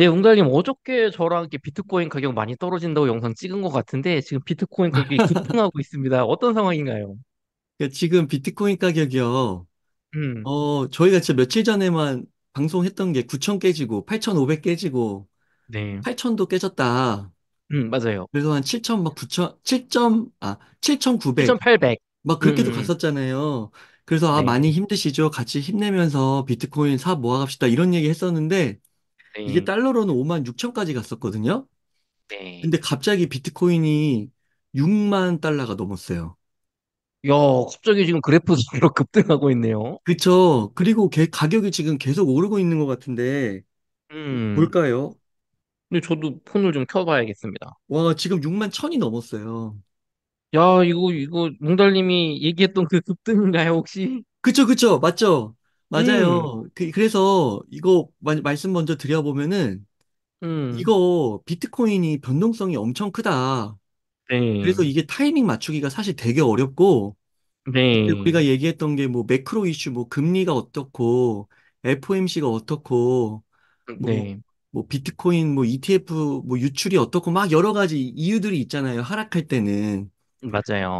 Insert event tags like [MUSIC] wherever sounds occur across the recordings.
네, 웅달님 어저께 저랑 이렇게 비트코인 가격 많이 떨어진다고 영상 찍은 것 같은데 지금 비트코인 가격이 [LAUGHS] 급등하고 있습니다. 어떤 상황인가요? 그러니까 지금 비트코인 가격이요. 음, 어, 저희가 진짜 며칠 전에만 방송했던 게 9천 깨지고 8,500 깨지고 네, 8천도 깨졌다. 음, 맞아요. 그래서 한 7천 막 9천 7점 아7,900 7,800. 막 음, 그렇게도 음, 음. 갔었잖아요. 그래서 아 네, 많이 힘드시죠? 같이 힘내면서 비트코인 사 모아갑시다 이런 얘기 했었는데 이게 네, 달러로는 5만 6천까지 갔었거든요. 네. 근데 갑자기 비트코인이 6만 달러가 넘었어요. 야, 갑자기 지금 그래프로 [LAUGHS] 급등하고 있네요. 그쵸. 그리고 개- 가격이 지금 계속 오르고 있는 것 같은데 음, 볼까요? 근데 저도 폰을 좀 켜봐야겠습니다. 와, 지금 6만 천이 넘었어요. 야, 이거, 이거, 웅달님이 얘기했던 그 급등인가요, 혹시? 그쵸, 그쵸. 맞죠? 음, 맞아요. 그, 래서 이거 마- 말씀 먼저 드려보면은 음, 이거 비트코인이 변동성이 엄청 크다. 그래서 네, 이게 타이밍 맞추기가 사실 되게 어렵고 그때 네, 우리가 얘기했던 게 뭐 매크로 이슈 뭐 금리가 어떻고 FOMC가 어떻고 뭐, 네, 뭐 비트코인 뭐 ETF 뭐 유출이 어떻고 막 여러 가지 이유들이 있잖아요. 하락할 때는.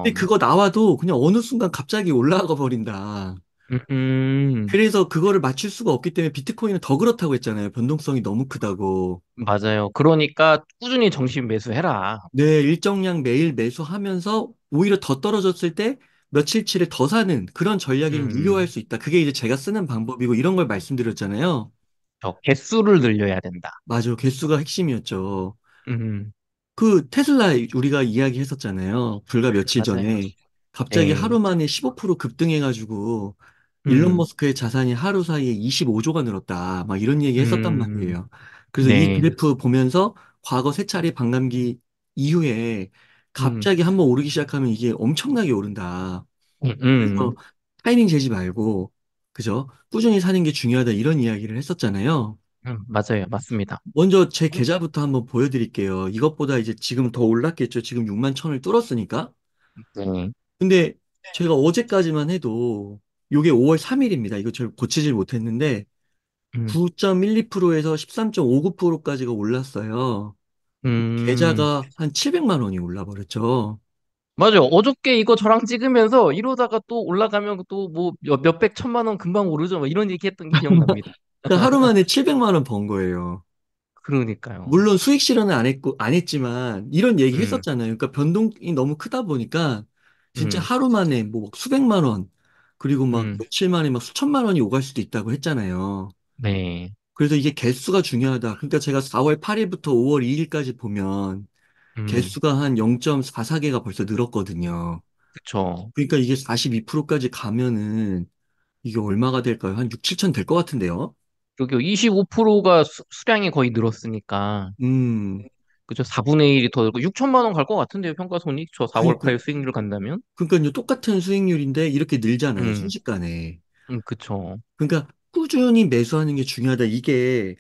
근데 맞아요. 그거 나와도 그냥 어느 순간 갑자기 올라가 버린다. 음, 그래서 그거를 맞출 수가 없기 때문에 비트코인은 더 그렇다고 했잖아요. 변동성이 너무 크다고. 맞아요. 그러니까 꾸준히 정신 매수해라. 네, 일정량 매일 매수하면서 오히려 더 떨어졌을 때 며칠치를 더 사는 그런 전략이 좀 유효할 음, 수 있다. 그게 이제 제가 쓰는 방법이고 이런 걸 말씀드렸잖아요. 저 개수를 늘려야 된다. 맞아, 개수가 핵심이었죠. 음, 그 테슬라 우리가 이야기했었잖아요. 불과 며칠 맞아요. 전에 갑자기 네, 하루 만에 15% 급등해가지고 일론 음, 머스크의 자산이 하루 사이에 25조가 늘었다. 막 이런 얘기 했었단 음, 말이에요. 그래서 이 네, 그래프 보면서 과거 세 차례 반감기 이후에 음, 갑자기 한번 오르기 시작하면 이게 엄청나게 오른다. 음, 그래서 음, 타이밍 재지 말고 그죠? 꾸준히 사는 게 중요하다 이런 이야기를 했었잖아요. 음, 맞아요. 맞습니다. 먼저 제 계좌부터 한번 보여드릴게요. 이것보다 이제 지금 더 올랐겠죠. 지금 6만 천을 뚫었으니까. 네, 근데 제가 어제까지만 해도 요게 5월 3일입니다. 이거 저 고치질 못했는데 음, 9.12%에서 13.59%까지가 올랐어요. 음, 계좌가 한 700만 원이 올라버렸죠. 맞아요. 어저께 이거 저랑 찍으면서 이러다가 또 올라가면 또 뭐 몇백 천만 원 금방 오르죠. 뭐 이런 얘기 했던 게 기억납니다. [LAUGHS] 그러니까 하루 만에 700만 원 번 거예요. 그러니까요. 물론 수익 실현은 안 했고, 안 했지만, 이런 얘기 음, 했었잖아요. 그러니까 변동이 너무 크다 보니까, 진짜 음, 하루 만에 뭐 수백만 원, 그리고 막 음, 며칠 만에 막 수천만 원이 오갈 수도 있다고 했잖아요. 네, 그래서 이게 개수가 중요하다. 그러니까 제가 4월 8일부터 5월 2일까지 보면, 음, 개수가 한 0.44개가 벌써 늘었거든요. 그쵸. 그러니까 이게 42%까지 가면은, 이게 얼마가 될까요? 한 6, 7천 될 것 같은데요? 여기 25%가 수, 수량이 거의 늘었으니까. 음, 그죠? 4분의 1이 더 늘고 6천만 원 갈 것 같은데요, 평가손이? 저 4월 그니까, 8일 수익률 간다면? 그러니까 똑같은 수익률인데 이렇게 늘잖아요. 음, 순식간에. 음, 그쵸. 그러니까 꾸준히 매수하는 게 중요하다. 이게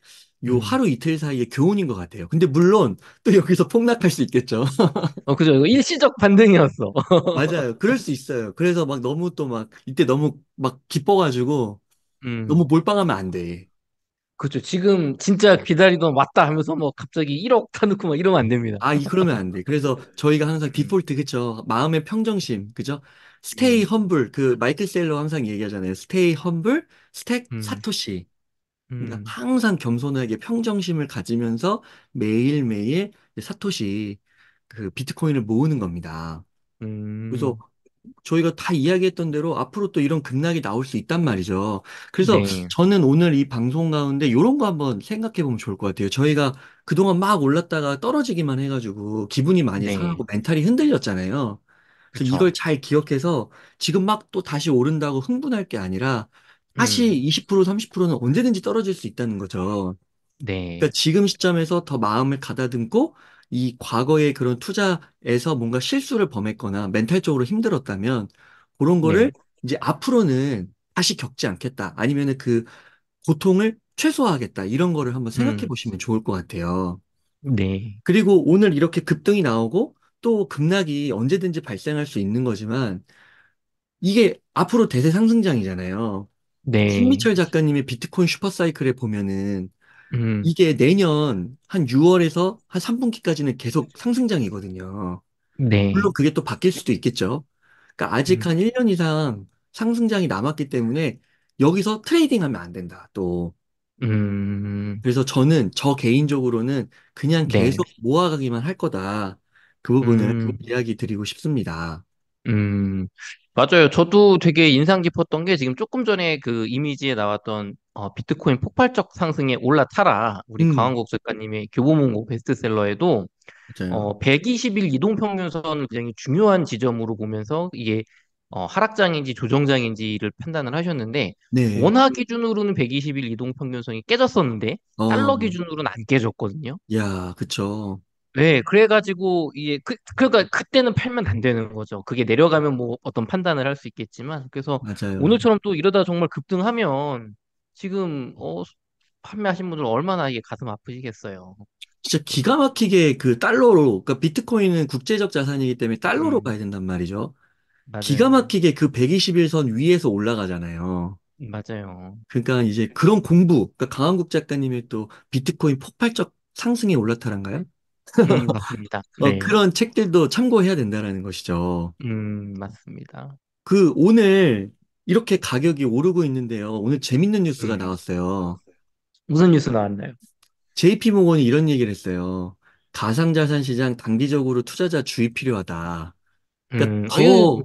요 음. 하루 이틀 사이의 교훈인 것 같아요. 근데 물론 또 여기서 폭락할 수 있겠죠. [LAUGHS] 어, 그죠. 이거 일시적 반등이었어. [LAUGHS] 맞아요. 그럴 수 있어요. 그래서 막 너무 또 막 이때 너무 막 기뻐가지고 음, 너무 몰빵하면 안 돼. 그죠. 지금 진짜 기다리던 왔다 하면서 뭐 갑자기 1억 타놓고 막 이러면 안 됩니다. 아, 이 그러면 안 돼. 그래서 저희가 항상 음, 디폴트 그쵸? 마음의 평정심 그죠? 스테이 음, 험블 그 마이클 세일러 항상 얘기하잖아요. stay humble stack 음, 사토시. 그러니까 음, 항상 겸손하게 평정심을 가지면서 매일매일 사토시 그 비트코인을 모으는 겁니다. 그래서 음, 저희가 다 이야기했던 대로 앞으로 또 이런 급락이 나올 수 있단 말이죠. 그래서 네, 저는 오늘 이 방송 가운데 이런 거 한번 생각해 보면 좋을 것 같아요. 저희가 그동안 막 올랐다가 떨어지기만 해가지고 기분이 많이 네, 상하고 멘탈이 흔들렸잖아요. 그래서 그쵸. 이걸 잘 기억해서 지금 막 또 다시 오른다고 흥분할 게 아니라 다시 음, 20% 30%는 언제든지 떨어질 수 있다는 거죠. 그러니까 네, 지금 시점에서 더 마음을 가다듬고 이 과거의 그런 투자에서 뭔가 실수를 범했거나 멘탈적으로 힘들었다면 그런 네, 거를 이제 앞으로는 다시 겪지 않겠다. 아니면은 그 고통을 최소화하겠다. 이런 거를 한번 생각해 음, 보시면 좋을 것 같아요. 네, 그리고 오늘 이렇게 급등이 나오고 또 급락이 언제든지 발생할 수 있는 거지만 이게 앞으로 대세 상승장이잖아요. 네, 신민철 작가님의 비트코인 슈퍼사이클에 보면은 음, 이게 내년 한 6월에서 한 3분기까지는 계속 상승장이거든요. 물론 네. 그게 또 바뀔 수도 있겠죠. 그러니까 아직 음, 한 1년 이상 상승장이 남았기 때문에 여기서 트레이딩 하면 안 된다, 또. 음, 그래서 저는, 저 개인적으로는 그냥 네. 계속 모아가기만 할 거다. 그 부분을 음, 이야기 드리고 싶습니다. 음, 맞아요. 저도 되게 인상 깊었던 게 지금 조금 전에 그 이미지에 나왔던 어, 비트코인 폭발적 상승에 올라타라. 우리 음, 강한국 작가님의 교보문고 베스트셀러에도 맞아요. 어, 120일 이동평균선을 굉장히 중요한 지점으로 보면서 이게 어, 하락장인지 조정장인지를 판단을 하셨는데 네. 원화 기준으로는 120일 이동평균선이 깨졌었는데 달러 어, 기준으로는 안 깨졌거든요. 야, 그쵸. 네, 그래가지고 이게 그 그러니까 그때는 팔면 안 되는 거죠. 그게 내려가면 뭐 어떤 판단을 할 수 있겠지만 그래서 맞아요. 오늘처럼 또 이러다 정말 급등하면 지금 어 판매하신 분들 얼마나 이게 가슴 아프시겠어요. 진짜 기가 막히게 그 달러로, 그러니까 비트코인은 국제적 자산이기 때문에 달러로 음, 가야 된단 말이죠. 기가 맞아요. 막히게 그 121선 위에서 올라가잖아요. 맞아요. 그러니까 이제 그런 공부, 그러니까 강한국 작가님의 또 비트코인 폭발적 상승에 올라타란가요? 음, 맞습니다. [LAUGHS] 어, 네. 그런 책들도 참고해야 된다라는 것이죠. 음, 맞습니다. 그 오늘 이렇게 가격이 오르고 있는데요. 오늘 재밌는 뉴스가 음, 나왔어요. 무슨 뉴스 나왔나요? JP모건이 이런 얘기를 했어요. 가상자산 시장 단기적으로 투자자 주의 필요하다. 그러니까 음, 어, 이거, 더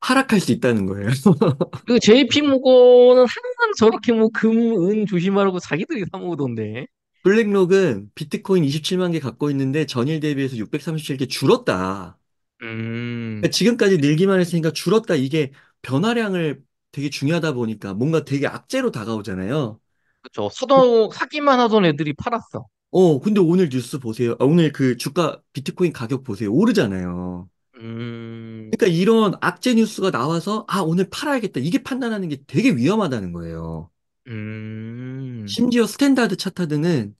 하락할 수 있다는 거예요. [LAUGHS] 그 JP 모건은 항상 저렇게 뭐 금, 은 조심하라고 자기들이 사 모으던데. 블랙록은 비트코인 27만 개 갖고 있는데 전일 대비해서 637개 줄었다. 음, 그러니까 지금까지 늘기만 했으니까 줄었다. 이게 변화량을 되게 중요하다 보니까 뭔가 되게 악재로 다가오잖아요. 그쵸. 사도, 사기만 하던 애들이 팔았어. 어, 근데 오늘 뉴스 보세요. 아, 오늘 그 주가 비트코인 가격 보세요. 오르잖아요. 음, 그러니까 이런 악재 뉴스가 나와서 아, 오늘 팔아야겠다. 이게 판단하는 게 되게 위험하다는 거예요. 음, 심지어 스탠다드 차타드는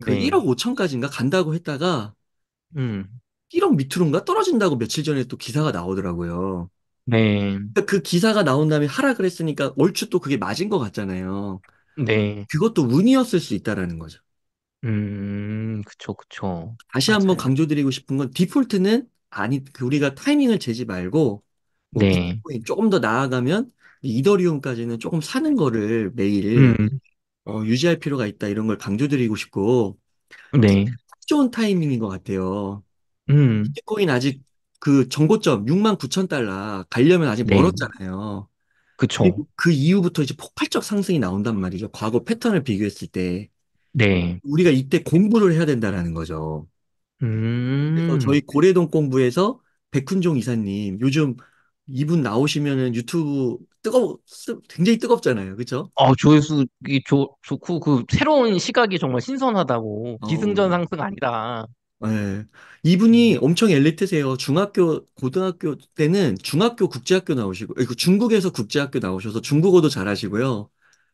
그 네. 1억 5천까지인가 간다고 했다가 음, 1억 밑으로인가 떨어진다고 며칠 전에 또 기사가 나오더라고요. 네. 그러니까 그 기사가 나온 다음에 하락을 했으니까 얼추 또 그게 맞은 것 같잖아요. 네. 그것도 운이었을 수 있다라는 거죠. 음, 그쵸, 그쵸. 다시 한번 맞아요. 강조드리고 싶은 건 디폴트는 아니, 그 우리가 타이밍을 재지 말고 뭐 네. 비트코인 조금 더 나아가면 이더리움까지는 조금 사는 거를 매일 음, 어, 유지할 필요가 있다 이런 걸 강조드리고 싶고 네. 딱 좋은 타이밍인 것 같아요. 음, 비트코인 아직 그 정고점 6만 9천 달러 가려면 아직 네. 멀었잖아요. 그쵸. 그리고 그 이후부터 이제 폭발적 상승이 나온단 말이죠. 과거 패턴을 비교했을 때. 네. 우리가 이때 공부를 해야 된다라는 거죠. 그래서 저희 음, 고래동 공부에서 백훈종 이사님, 요즘 이분 나오시면은 유튜브 뜨거, 쓰- 굉장히 뜨겁잖아요. 그쵸? 어, 조회수, 이 조, 좋고, 그, 새로운 시각이 정말 신선하다고. 기승전 어, 상승 아니다. 예. 이분이 음, 엄청 엘리트세요. 중학교, 고등학교 때는 중학교 국제학교 나오시고, 그 중국에서 국제학교 나오셔서 중국어도 잘하시고요.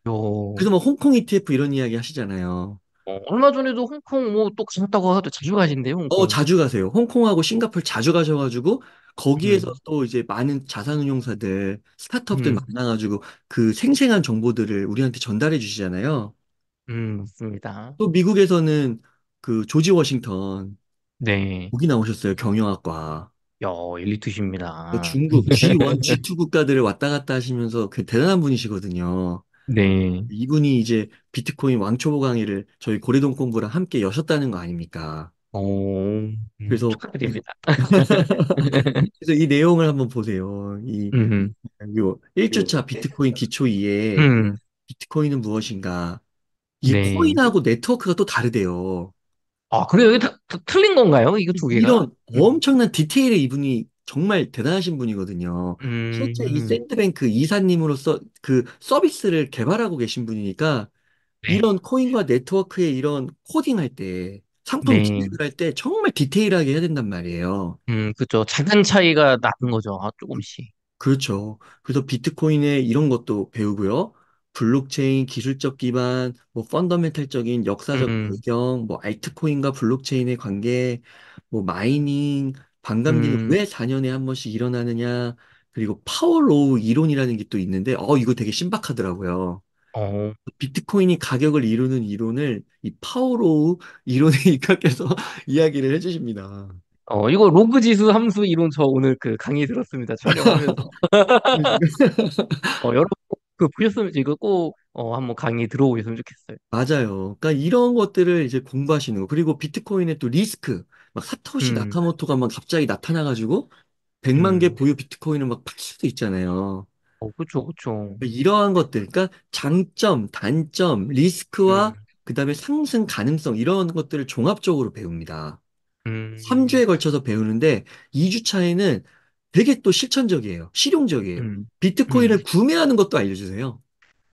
요, 그래서 뭐 홍콩 ETF 이런 이야기 하시잖아요. 어, 얼마 전에도 홍콩 뭐또 가셨다고 하도 자주 가신대요, 어, 홍콩. 자주 가세요. 홍콩하고 싱가포르 자주 가셔가지고, 거기에서 음, 또 이제 많은 자산운용사들, 스타트업들 음, 만나가지고, 그 생생한 정보들을 우리한테 전달해 주시잖아요. 음, 맞습니다. 또 미국에서는 그 조지 워싱턴, 네. 거기 나오셨어요. 경영학과. 야, 또 엘리트십니다. 중국 G1, G2 국가들을 왔다 갔다 하시면서 그 대단한 분이시거든요. 네. 이분이 이제 비트코인 왕초보 강의를 저희 고래동 공부랑 함께 여셨다는 거 아닙니까? 오, 음, 그래서 이, 축하드립니다. [LAUGHS] 그래서 이 내용을 한번 보세요. 이 음, 요 1주차 비트코인 기초 2에 음, 비트코인은 무엇인가? 이 네. 코인하고 네트워크가 또 다르대요. 아, 그래요? 이게 다, 다 틀린 건가요? 이거 두 개가? 이런 음, 엄청난 디테일에 이분이 정말 대단하신 분이거든요. 실제 이 음, 샌드뱅크 이사님으로서 그 서비스를 개발하고 계신 분이니까 네. 이런 코인과 네트워크의 이런 코딩할 때 상품 네. 기획을 할 때 정말 디테일하게 해야 된단 말이에요. 음, 그죠. 작은 차이가 나는 거죠. 아, 조금씩. 그렇죠. 그래서 비트코인의 이런 것도 배우고요. 블록체인 기술적 기반, 뭐 펀더멘탈적인 역사적 음, 배경, 뭐 알트코인과 블록체인의 관계, 뭐 mining, 반감기는 음, 왜 4년에 한 번씩 일어나느냐, 그리고 power law 이론이라는 게 또 있는데, 어, 이거 되게 신박하더라고요. 어, 비트코인이 가격을 이루는 이론을 이 power law 이론에 [LAUGHS] 입각해서 이야기를 해주십니다. 어, 이거 로그 지수 함수 이론 저 오늘 그 강의 들었습니다. 촬영하면서. [LAUGHS] [LAUGHS] 어, 여러분 그 보셨으면 이거 꼭 어, 한번 강의 들어보셨으면 좋겠어요. 맞아요. 그러니까 이런 것들을 이제 공부하시는 거. 그리고 비트코인의 또 리스크. 막 사토시 음, 나카모토가 막 갑자기 나타나가지고 100만 개 음, 보유 비트코인을 막 팔 수도 있잖아요. 어, 그쵸, 그쵸. 이러한 것들, 그러니까 장점, 단점, 음, 리스크와 그다음에 상승 가능성 이런 것들을 종합적으로 배웁니다. 음, 3주에 걸쳐서 배우는데 2주 차에는 되게 또 실천적이에요. 실용적이에요. 음, 음. 비트코인을 구매하는 것도 알려주세요.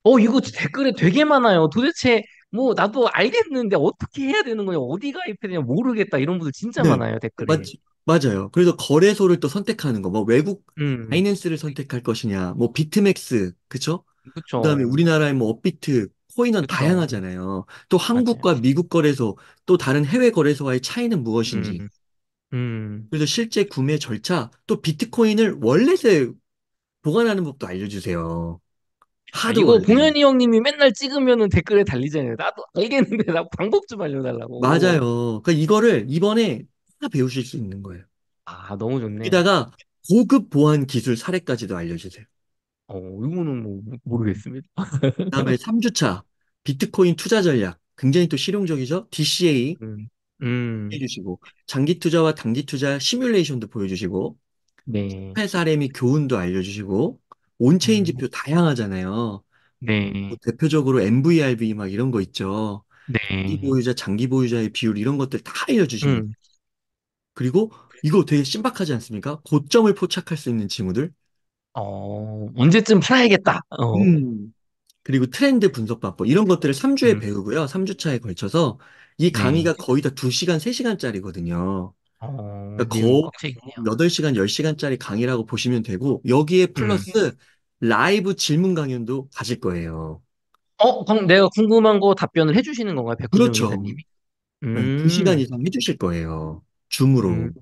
어, 이거 댓글에 되게 많아요. 도대체 뭐 나도 알겠는데 어떻게 해야 되는 거냐, 어디 가입해야 되냐 모르겠다 이런 분들 진짜 네. 많아요, 댓글에. 맞, 맞아요. 그래서 거래소를 또 선택하는 거, 뭐 외국 음, 바이낸스를 선택할 것이냐, 뭐 비트맥스, 그쵸? 그다음에 그쵸, 우리나라의 뭐 업비트, 코인은 그쵸. 다양하잖아요. 또 맞아요. 한국과 미국 거래소, 또 다른 해외 거래소와의 차이는 무엇인지. 음, 음. 그래서 실제 구매 절차, 또 비트코인을 월렛에 보관하는 법도 알려주세요. 아, 하도 이거 많으니. 봉현이 형님이 맨날 찍으면은 댓글에 달리잖아요. 나도 알겠는데 나 방법 좀 알려달라고. 맞아요. 그러니까 이거를 이번에 다 배우실 수 있는 거예요. 아, 너무 좋네. 여기다가 고급 보안 기술 사례까지도 알려주세요. 어, 이거는 뭐 모르겠습니다. [LAUGHS] 그다음에 3주차 비트코인 투자 전략 굉장히 또 실용적이죠. DCA 음, 음, 해주시고 장기 투자와 단기 투자 시뮬레이션도 보여주시고 네, 실패 사례 및 교훈도 알려주시고 온체인 음, 지표 다양하잖아요. 뭐 네, 대표적으로 MVRV 막 이런 거 있죠. 단기 네, 보유자, 장기 보유자의 비율 이런 것들 다 알려주십니다. 음, 그리고 이거 되게 신박하지 않습니까? 고점을 포착할 수 있는 징후들. 어, 언제쯤 팔아야겠다. 어, 음. 그리고 트렌드 분석 방법 이런 것들을 3주에 음, 배우고요. 3주차에 걸쳐서 이 네, 강의가 거의 다 2시간, 3시간짜리거든요. 어, 그러니까 거의 꽉차 있네요. 8시간, 10시간짜리 강의라고 보시면 되고 여기에 음, 플러스 라이브 질문 강연도 가질 거예요. 어, 그럼 내가 궁금한 거 답변을 해주시는 건가요, 백훈정 그렇죠. 이사님이? 네, 2시간 음, 이상 해주실 거예요. 음, 줌으로.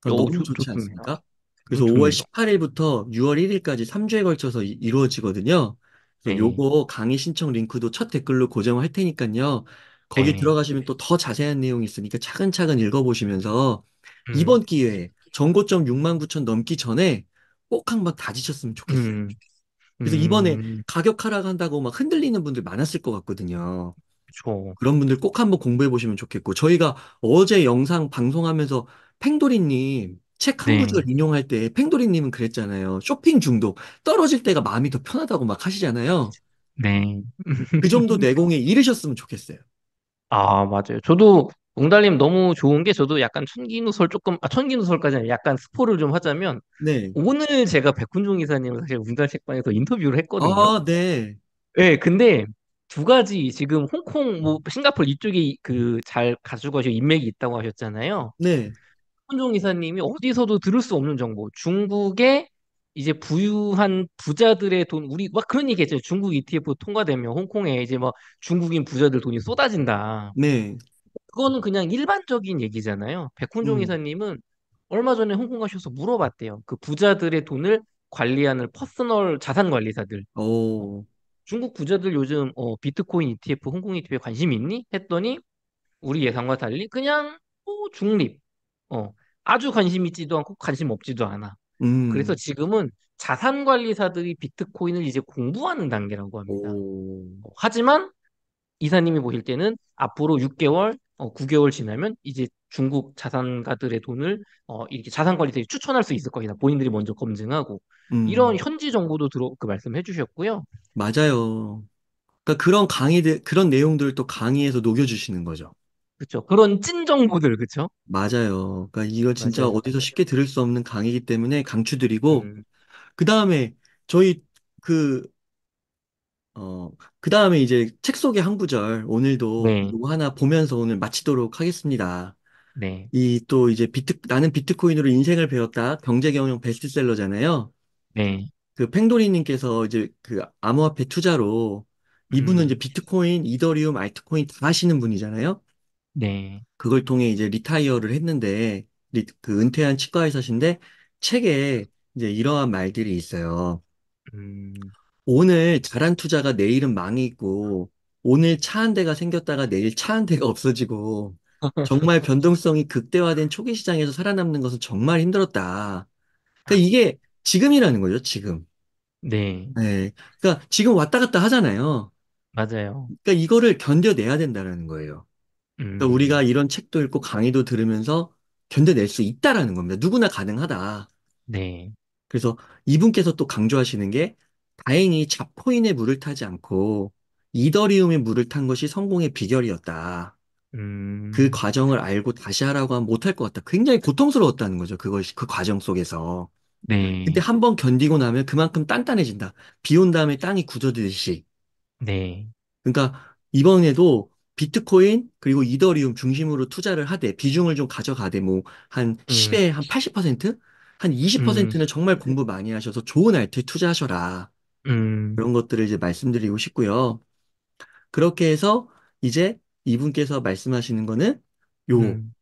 그러니까 요, 너무 좋, 좋지 좋습니다. 않습니까? 그래서 음, 5월 좋네요. 18일부터 6월 1일까지 3주에 걸쳐서 이, 이루어지거든요. 그래서 네, 요거 강의 신청 링크도 첫 댓글로 고정할 테니까요. 거기 네, 들어가시면 또 더 자세한 내용이 있으니까 차근차근 읽어보시면서 음, 이번 기회에 전고점 6만 9천 넘기 전에 꼭 한 번 다지셨으면 좋겠어요. 음, 그래서 이번에 음, 가격 하락한다고 막 흔들리는 분들 많았을 것 같거든요. 그쵸. 그런 분들 꼭 한번 공부해 보시면 좋겠고, 저희가 어제 영상 방송하면서 팽도리님 책 한 네, 구절 인용할 때 팽도리님은 그랬잖아요. 쇼핑 중독 떨어질 때가 마음이 더 편하다고 막 하시잖아요. 네. 그 정도 내공에 [LAUGHS] 이르셨으면 좋겠어요. 아, 맞아요. 저도 웅달님 너무 좋은 게 저도 약간 천기누설 조금, 아, 천기누설까지 아니라 약간 스포를 좀 하자면 네. 오늘 제가 백훈종 이사님을 사실 웅달 책방에서 인터뷰를 했거든요. 아, 네. 네, 근데 두 가지 지금 홍콩, 뭐 싱가포르 이쪽에 그 잘 가지고 가시고 인맥이 있다고 하셨잖아요. 네. 백훈종 이사님이 어디서도 들을 수 없는 정보, 중국의 이제 부유한 부자들의 돈, 우리 막 그런 얘기 했잖아요. 중국 ETF 통과되면 홍콩에 이제 막 중국인 부자들 돈이 쏟아진다. 네. 그거는 그냥 일반적인 얘기잖아요. 백훈종 음. 이사님은 얼마 전에 홍콩 가셔서 물어봤대요. 그 부자들의 돈을 관리하는 personal 자산 관리사들. 어, 오. 중국 부자들 요즘 어, 비트코인 ETF, 홍콩 ETF에 관심 있니? 했더니 우리 예상과 달리 그냥 뭐 중립. 어, 아주 관심 있지도 않고 관심 없지도 않아. 그래서 음. 지금은 자산 관리사들이 비트코인을 이제 공부하는 단계라고 합니다. 오. 어, 하지만 이사님이 보실 때는 앞으로 6개월, 어, 9개월 지나면 이제 중국 자산가들의 돈을 어, 이렇게 자산 관리들이 추천할 수 있을 것이다. 본인들이 먼저 검증하고 이런 음. 현지 정보도 들어 그 말씀해 주셨고요. 맞아요. 그러니까 그런 강의들, 그런 내용들을 또 강의에서 녹여주시는 거죠. 그렇죠. 그런 찐 정보들 그렇죠? 맞아요. 그러니까 이거 진짜 맞아요. 어디서 쉽게 들을 수 없는 강의이기 때문에 강추드리고, 음, 그 다음에 저희 그, 어, 그 다음에 이제 책 소개 한 구절 오늘도 네, 요거 하나 보면서 오늘 마치도록 하겠습니다. 네, 이 또 이제 비트, 나는 비트코인으로 인생을 배웠다. 경제경영 베스트셀러잖아요. 네, 그 팽도리님께서 이제 그 암호화폐 투자로 이분은 이제 음, 비트코인, 이더리움, 알트코인 다 하시는 분이잖아요. 네, 그걸 통해 이제 retire를 했는데, 리- 그 은퇴한 치과 의사신데, 책에 이제 이러한 말들이 있어요. 음, 오늘 잘한 투자가 내일은 망했고, 오늘 차 한 대가 생겼다가 내일 차 한 대가 없어지고, 정말 변동성이 극대화된 초기 시장에서 살아남는 것은 정말 힘들었다. 그러니까 이게 지금이라는 거죠, 지금. 네, 네. 그러니까 지금 왔다 갔다 하잖아요. 맞아요. 그러니까 이거를 견뎌내야 된다는 거예요. 그러니까 우리가 음, 이런 책도 읽고 강의도 들으면서 견뎌낼 수 있다라는 겁니다. 누구나 가능하다. 네, 그래서 이분께서 또 강조하시는 게 다행히 잡코인의 물을 타지 않고 이더리움의 물을 탄 것이 성공의 비결이었다. 그 음, 과정을 알고 다시 하라고 하면 못할 것 같다. 굉장히 고통스러웠다는 거죠. 그것이 그 과정 속에서. 근데 네, 한번 견디고 나면 그만큼 단단해진다. 비 온 다음에 땅이 굳어지듯이. 네, 그러니까 이번에도 비트코인 그리고 이더리움 중심으로 투자를 하되 비중을 좀 가져가되 뭐한 음, 10에 한 80%? 한 음, 20%는 정말 공부 많이 하셔서 좋은 알트에 투자하셔라. 음, 그런 것들을 이제 말씀드리고 싶고요. 그렇게 해서 이제 이분께서 말씀하시는 거는 요 음.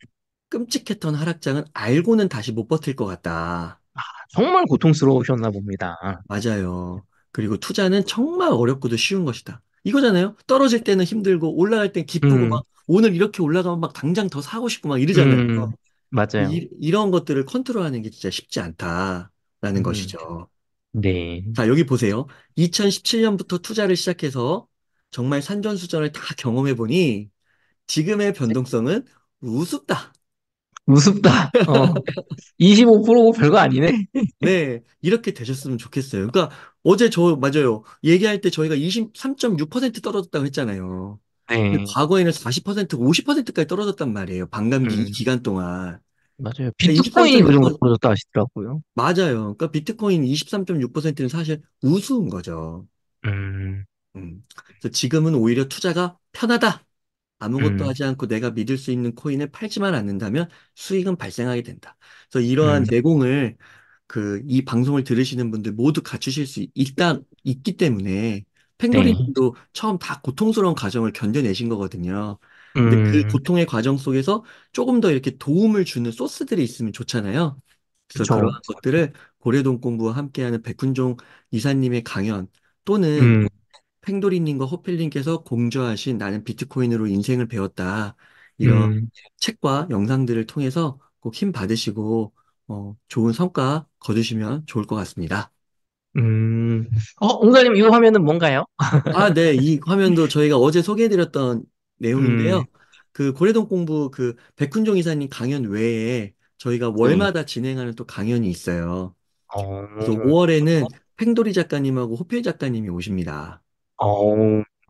끔찍했던 하락장은 알고는 다시 못 버틸 것 같다. 정말 고통스러우셨나 봅니다. 맞아요. 그리고 투자는 정말 어렵고도 쉬운 것이다. 이거잖아요. 떨어질 때는 힘들고 올라갈 땐 기쁘고 음, 막 오늘 이렇게 올라가면 막 당장 더 사고 싶고 막 이러잖아요. 음, 맞아요. 이, 이런 것들을 컨트롤하는 게 진짜 쉽지 않다라는 음, 것이죠. 네. 자, 여기 보세요. 2017년부터 투자를 시작해서 정말 산전수전을 다 경험해 보니 지금의 변동성은 우습다. 우습다. 어, [LAUGHS] 25%고 별거 아니네. 네, 이렇게 되셨으면 좋겠어요. 그러니까 어제 저 맞아요. 얘기할 때 저희가 23.6% 떨어졌다고 했잖아요. 근데 네. 과거에는 40%, 50%까지 떨어졌단 말이에요. 반감기 이 음, 기간 동안. 맞아요. 그러니까 비트코인이 그 정도 23.6%, 떨어졌다 하시더라고요. 맞아요. 그러니까 비트코인 23.6%는 사실 우스운 거죠. 음, 음. 그래서 지금은 오히려 투자가 편하다. 아무것도 음, 하지 않고 내가 믿을 수 있는 코인을 팔지만 않는다면 수익은 발생하게 된다. 그래서 이러한 음, 내공을 그 이 방송을 들으시는 분들 모두 갖추실 수 있다 있기 때문에 팽돌이 네. 님도 처음 다 고통스러운 과정을 견뎌내신 거거든요. 근데 그 음, 고통의 과정 속에서 조금 더 이렇게 도움을 주는 소스들이 있으면 좋잖아요. 그래서 그쵸. 그러한 것들을 고래동 공부와 함께하는 백훈종 이사님의 강연 또는 음, 팽도리님과 호필님께서 공저하신 나는 비트코인으로 인생을 배웠다. 이런 음, 책과 영상들을 통해서 꼭 힘 받으시고, 어, 좋은 성과 거두시면 좋을 것 같습니다. 음. 어, 옹달님, 이 화면은 뭔가요? 아, 네. 이 화면도 저희가 어제 소개해드렸던 음, 내용인데요. 그 고래동 공부 그 백훈종 이사님 강연 외에 저희가 네. 월마다 진행하는 또 강연이 있어요. 그래서 어, 5월에는 팽도리 작가님하고 호필 작가님이 오십니다. 어,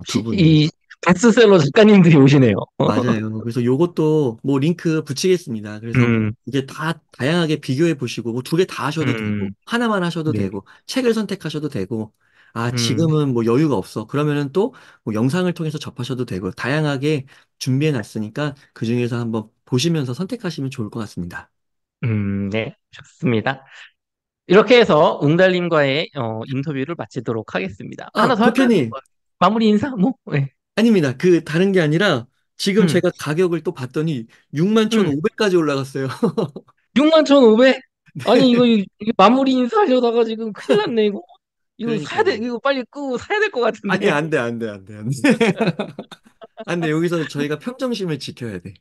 두 시- 분이. 이 베스트셀러 작가님들이 오시네요. 맞아요. 그래서 요것도 뭐 링크 붙이겠습니다. 그래서 음, 이게 다 다양하게 비교해 보시고 뭐 두 개 다 하셔도 되고 음, 하나만 하셔도 네. 되고 책을 선택하셔도 되고 아 음, 지금은 뭐 여유가 없어. 그러면은 또 뭐 영상을 통해서 접하셔도 되고 다양하게 준비해 놨으니까 그 중에서 한번 보시면서 선택하시면 좋을 것 같습니다. 음, 네. 좋습니다. 이렇게 해서 웅달님과의 어, 인터뷰를 마치도록 하겠습니다. 하나 아, 더 할까요? 대표님. 마무리 인사? 뭐? 네. 아닙니다. 그 다른 게 아니라 지금 음, 제가 가격을 또 봤더니 6만 음. 1,500까지 올라갔어요. [LAUGHS] 61,500? 아니, 네. 이거, 이거 마무리 인사하려다가 지금 큰일 났네, 이거. 이거 사야 돼, 그러니까요. 이거 빨리 끄고 사야 될 것 아니, 같은데. 안 돼, 안 돼, 안 돼, 안 돼. [LAUGHS] 아, 근데 여기서 저희가 평정심을 지켜야 돼.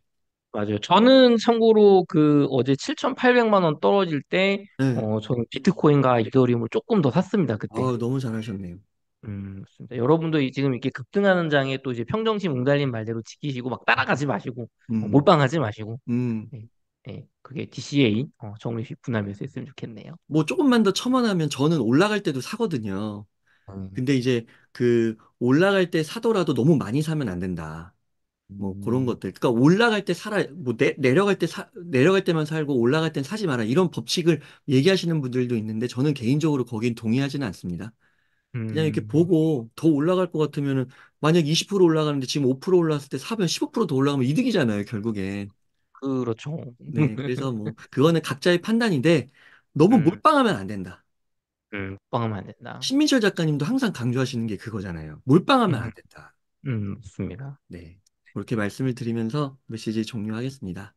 맞아요. 저는 참고로 그 어제 7,800만 원 떨어질 때, 네. 어, 저는 비트코인과 이더리움을 조금 더 샀습니다, 그때. 아, 너무 잘하셨네요. 음, 맞습니다. 여러분도 이- 지금 이렇게 급등하는 장에 또 이제 평정심 웅달린 말대로 지키시고 막 따라가지 마시고, 어, 음, 몰빵하지 마시고, 음. 예, 예, 그게 DCA, 어, 정리식 분할매수 했으면 좋겠네요. 뭐 조금만 더 첨언하면 저는 올라갈 때도 사거든요. 음, 근데 이제 그 올라갈 때 사더라도 너무 많이 사면 안 된다. 뭐 그런 음, 것들. 그러니까 올라갈 때 사라, 뭐 내, 내려갈 때 사, 내려갈 때만 살고 올라갈 땐 사지 마라. 이런 법칙을 얘기하시는 분들도 있는데 저는 개인적으로 거긴 동의하지는 않습니다. 그냥 이렇게 음, 보고 더 올라갈 것 같으면은 만약 20% 올라가는데 지금 5% 올랐을 때 사면 15%더 올라가면 이득이잖아요, 결국엔. 그렇죠. 네, 그래서 뭐 그거는 각자의 판단인데 너무 음, 몰빵하면 안 된다. 음, 빵하면 안 된다. 신민철 작가님도 항상 강조하시는 게 그거잖아요. 몰빵하면 안 음, 된다. 음, 맞습니다. 네. 그렇게 말씀을 드리면서 메시지 종료하겠습니다.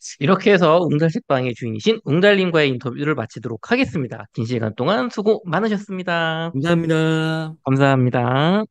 네, 이렇게 해서 웅달식빵의 주인이신 웅달님과의 인터뷰를 마치도록 하겠습니다. 긴 시간 동안 수고 많으셨습니다. 감사합니다. 감사합니다.